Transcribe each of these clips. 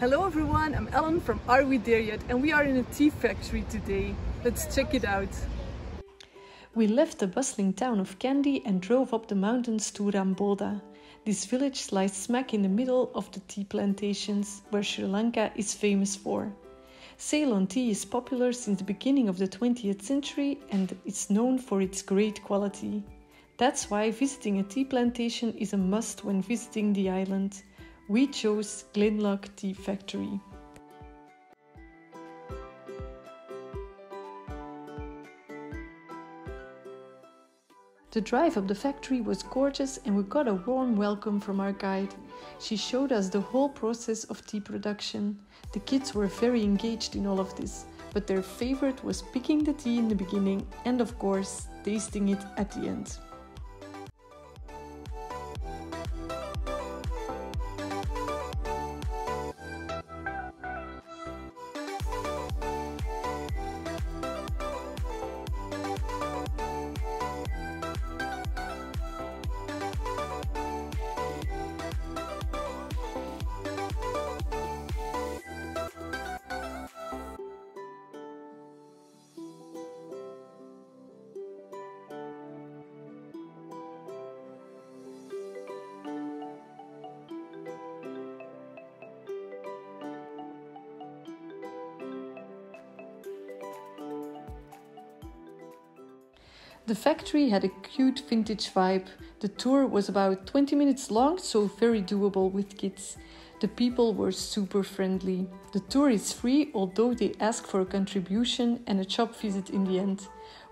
Hello everyone, I'm Ellen from Are We There Yet and we are in a tea factory today. Let's check it out. We left the bustling town of Kandy and drove up the mountains to Ramboda. This village lies smack in the middle of the tea plantations where Sri Lanka is famous for. Ceylon tea is popular since the beginning of the 20th century and it's known for its great quality. That's why visiting a tea plantation is a must when visiting the island. We chose Glenloch Tea Factory. The drive up the factory was gorgeous and we got a warm welcome from our guide. She showed us the whole process of tea production. The kids were very engaged in all of this, but their favorite was picking the tea in the beginning and of course tasting it at the end. The factory had a cute vintage vibe. The tour was about 20 minutes long, so very doable with kids. The people were super friendly. The tour is free, although they ask for a contribution and a shop visit in the end.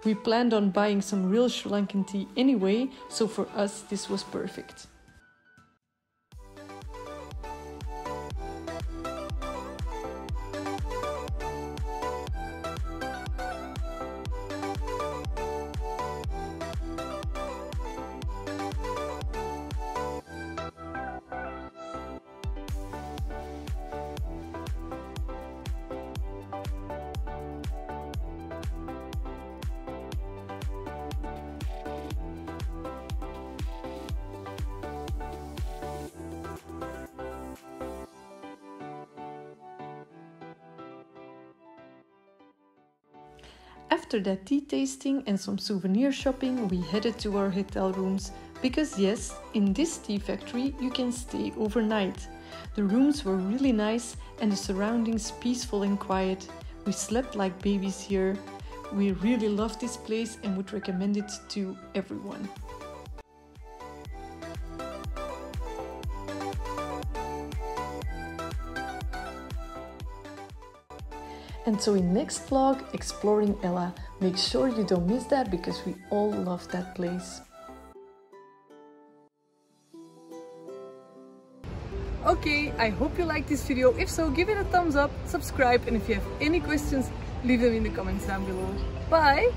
We planned on buying some real Sri Lankan tea anyway, so for us this was perfect. After that tea tasting and some souvenir shopping, we headed to our hotel rooms. Because, yes, in this tea factory you can stay overnight. The rooms were really nice and the surroundings peaceful and quiet. We slept like babies here. We really love this place and would recommend it to everyone. And so in next vlog, exploring Ella. Make sure you don't miss that because we all love that place. Okay, I hope you liked this video. If so, give it a thumbs up, subscribe and if you have any questions, leave them in the comments down below. Bye!